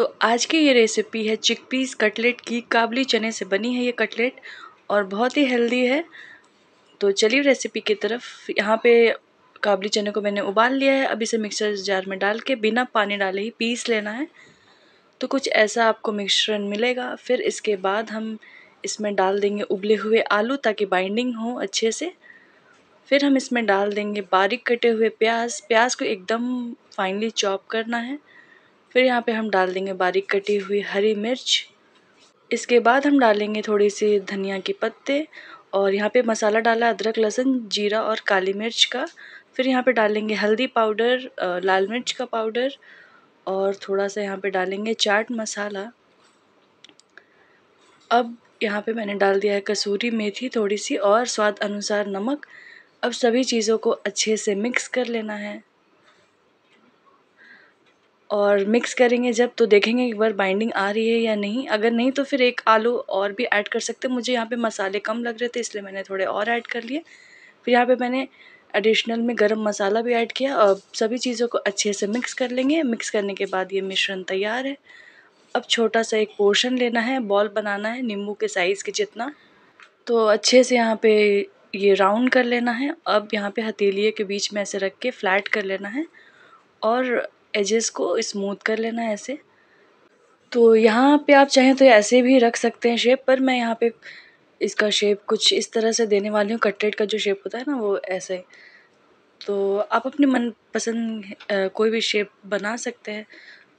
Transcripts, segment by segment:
तो आज की ये रेसिपी है चिकपीस कटलेट की काबली चने से बनी है ये कटलेट और बहुत ही हेल्दी है। तो चलिए रेसिपी की तरफ़। यहाँ पे काबली चने को मैंने उबाल लिया है। अब इसे मिक्सर जार में डाल के बिना पानी डाले ही पीस लेना है। तो कुछ ऐसा आपको मिश्रण मिलेगा। फिर इसके बाद हम इसमें डाल देंगे उबले हुए आलू ताकि बाइंडिंग हो अच्छे से। फिर हम इसमें डाल देंगे बारीक कटे हुए प्याज। प्याज को एकदम फाइनली चॉप करना है। फिर यहाँ पे हम डाल देंगे बारीक कटी हुई हरी मिर्च। इसके बाद हम डालेंगे थोड़ी सी धनिया के पत्ते और यहाँ पे मसाला डाला अदरक, लहसुन, जीरा और काली मिर्च का। फिर यहाँ पे डालेंगे हल्दी पाउडर लाल मिर्च का पाउडर और थोड़ा सा यहाँ पे डालेंगे चाट मसाला। अब यहाँ पे मैंने डाल दिया है कसूरी मेथी थोड़ी सी और स्वाद अनुसार नमक। अब सभी चीज़ों को अच्छे से मिक्स कर लेना है। और मिक्स करेंगे जब तो देखेंगे एक बार बाइंडिंग आ रही है या नहीं। अगर नहीं तो फिर एक आलू और भी ऐड कर सकते मुझे यहाँ पे मसाले कम लग रहे थे, इसलिए मैंने थोड़े और ऐड कर लिए। फिर यहाँ पे मैंने एडिशनल में गरम मसाला भी ऐड किया। और सभी चीज़ों को अच्छे से मिक्स कर लेंगे। मिक्स करने के बाद ये मिश्रण तैयार है। अब छोटा सा एक पोर्शन लेना है। बॉल बनाना है नींबू के साइज़ के जितना। तो अच्छे से यहाँ पे ये राउंड कर लेना है। अब यहाँ पे हथेलिए के बीच में ऐसे रख के फ्लैट कर लेना है। और एजेस को स्मूथ कर लेना है ऐसे। तो यहाँ पे आप चाहें तो ऐसे भी रख सकते हैं शेप पर मैं यहाँ पे इसका शेप कुछ इस तरह से देने वाली हूँ कटलेट का जो शेप होता है ना, वो ऐसे। तो आप अपने मन पसंद कोई भी शेप बना सकते हैं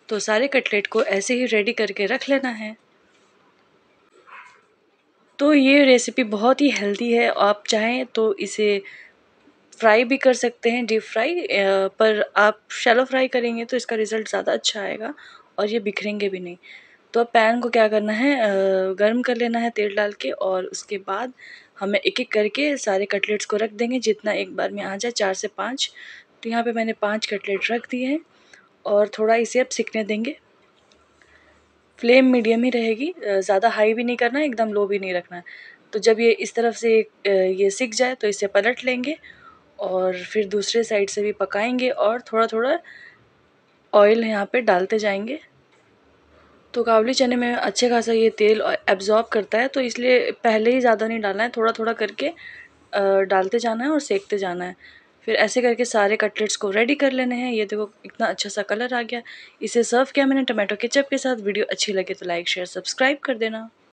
तो सारे कटलेट को ऐसे ही रेडी करके रख लेना है। तो ये रेसिपी बहुत ही हेल्दी है, आप चाहें तो इसे फ्राई भी कर सकते हैं डीप फ्राई पर आप शैलो फ्राई करेंगे तो इसका रिज़ल्ट ज़्यादा अच्छा आएगा और ये बिखरेंगे भी नहीं। तो अब पैन को क्या करना है गर्म कर लेना है तेल डाल के और उसके बाद हमें एक एक करके सारे कटलेट्स को रख देंगे, जितना एक बार में आ जाए, चार से पाँच। तो यहाँ पे मैंने पाँच कटलेट रख दिए हैं और थोड़ा इसे अब सीखने देंगे। फ्लेम मीडियम ही रहेगी ज़्यादा हाई भी नहीं करना एकदम लो भी नहीं रखना है। तो जब ये इस तरफ़ से ये सीख जाए तो इसे पलट लेंगे और फिर दूसरे साइड से भी पकाएँगे और थोड़ा थोड़ा ऑयल यहाँ पे डालते जाएँगे। तो काबली चने में अच्छे खासा ये तेल एब्जॉर्ब करता है तो इसलिए पहले ही ज़्यादा नहीं डालना है थोड़ा थोड़ा करके डालते जाना है और सेकते जाना है। फिर ऐसे करके सारे कटलेट्स को रेडी कर लेने हैं। ये देखो, इतना अच्छा सा कलर आ गया। इसे सर्व किया मैंने टमाटो केचप के साथ। वीडियो अच्छी लगे तो लाइक शेयर सब्सक्राइब कर देना।